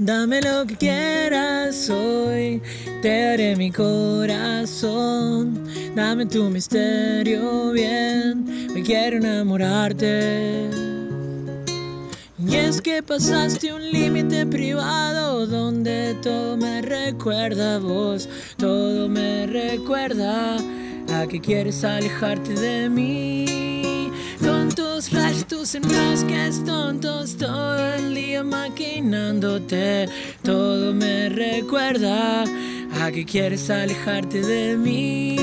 Dame lo que quieras hoy, te daré mi corazón. Dame tu misterio bien, me quiero enamorarte. Y es que pasaste un límite privado donde todo me recuerda a vos, todo me recuerda a que quieres alejarte de mí. Con tus flash, tus enrosques tontos, todo el día maquinándote, todo me recuerda a que quieres alejarte de mí.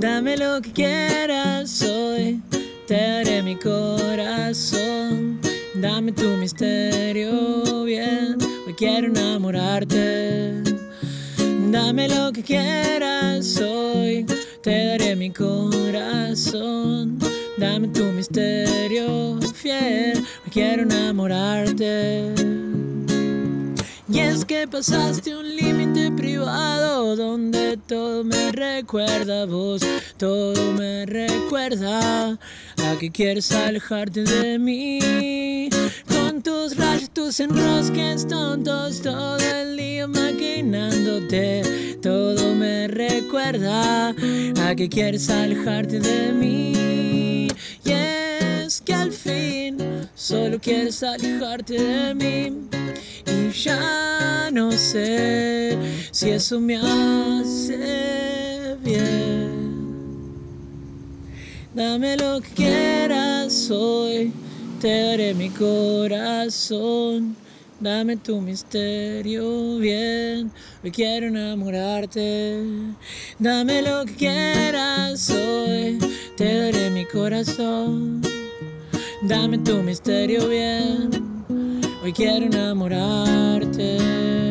Dame lo que quieras hoy, te daré mi corazón. Dame tu misterio bien, hoy quiero enamorarte. Dame lo que quieras hoy, te daré mi corazón. Dame tu misterio fiel, hoy quiero enamorarte. Y es que pasaste un límite privado donde todo me recuerda vos, todo me recuerda a que quieres alejarte de mí. Con tus rayos, tus enrosques tontos, todo el día maquinándote, todo me recuerda a que quieres alejarte de mí. Solo quieres alejarte de mí. Y ya no sé si eso me hace bien. Dame lo que quieras hoy, te daré mi corazón. Dame tu misterio bien, hoy quiero enamorarte. Dame lo que quieras hoy, te daré mi corazón. Dame tu misterio bien, hoy quiero enamorarte.